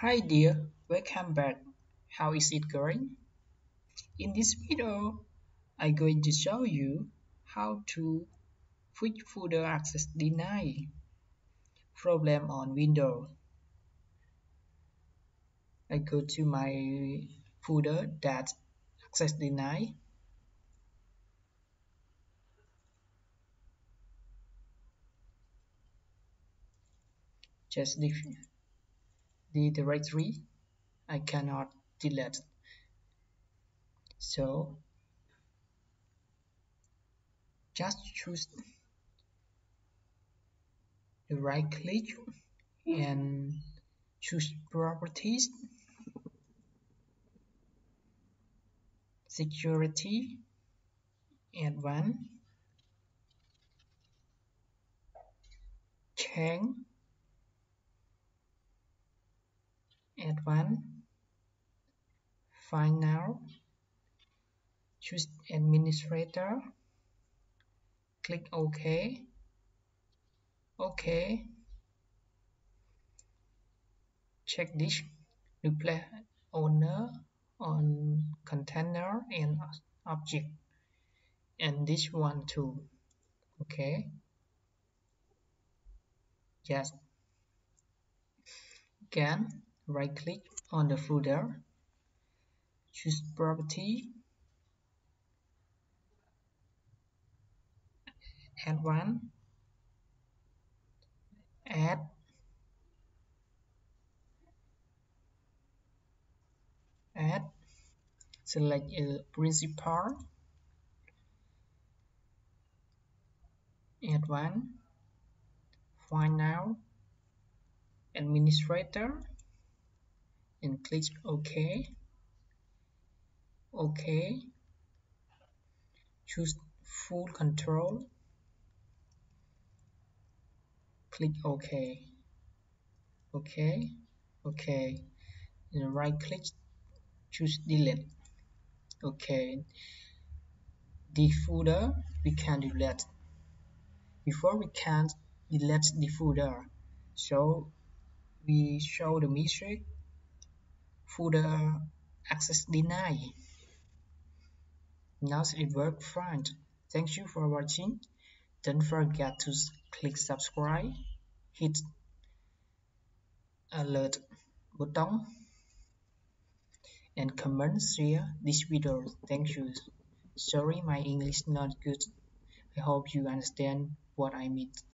Hi dear, welcome back. How is it going? In this video, I'm going to show you how to fix folder access denied problem on Windows. I go to my folder that access denied. Just the, directory I cannot delete. So just choose the right click and choose properties security and one change advanced final choose administrator. Click OK. OK. Check this replace owner on container and object. And this one too okay yes. Again right click on the folder. Choose property. Add one. Add. Add. Select a principal. Add one. Final. Administrator click OK. OK. Choose full control. Click OK. OK. OK. And right click choose delete. Okay the folder we can delete. Before we can't delete the folder. So we show the message folder access denied now it worked fine thank you for watching. Don't forget to click subscribe hit alert button and comment share this video. Thank you. Sorry my english not good. I hope you understand what i mean